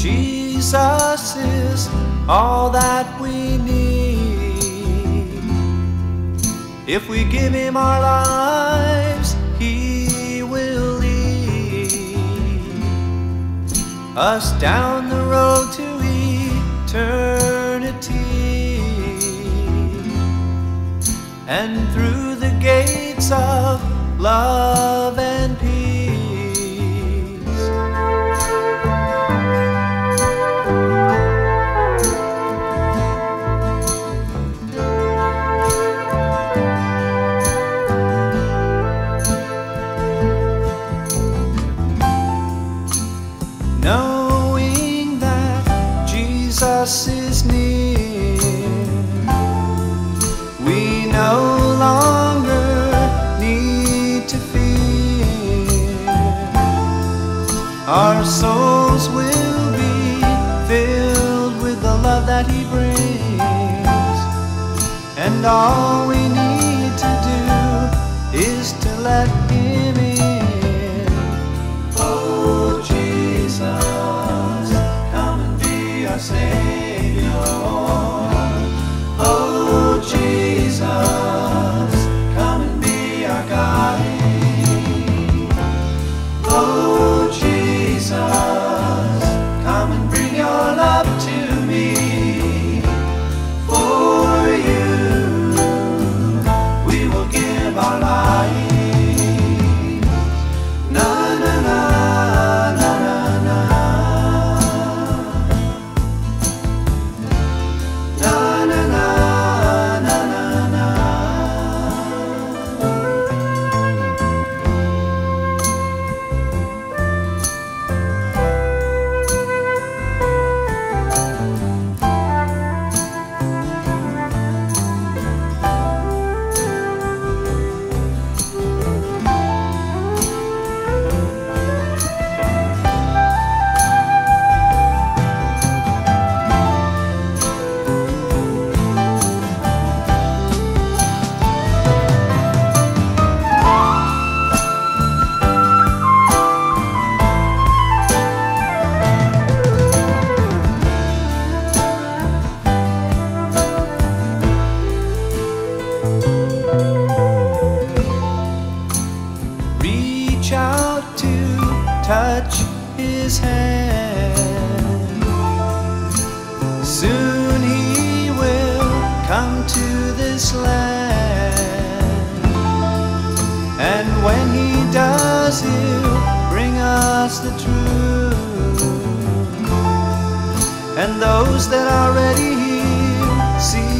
Jesus is all that we need. If we give Him our lives, He will lead us down the road to eternity and through the gates of love and peace. Jesus is near. We no longer need to fear. Our souls will be filled with the love that He brings, and all we touch his hand. Soon he will come to this land. And when he does, he'll bring us the truth. And those that are ready, he'll see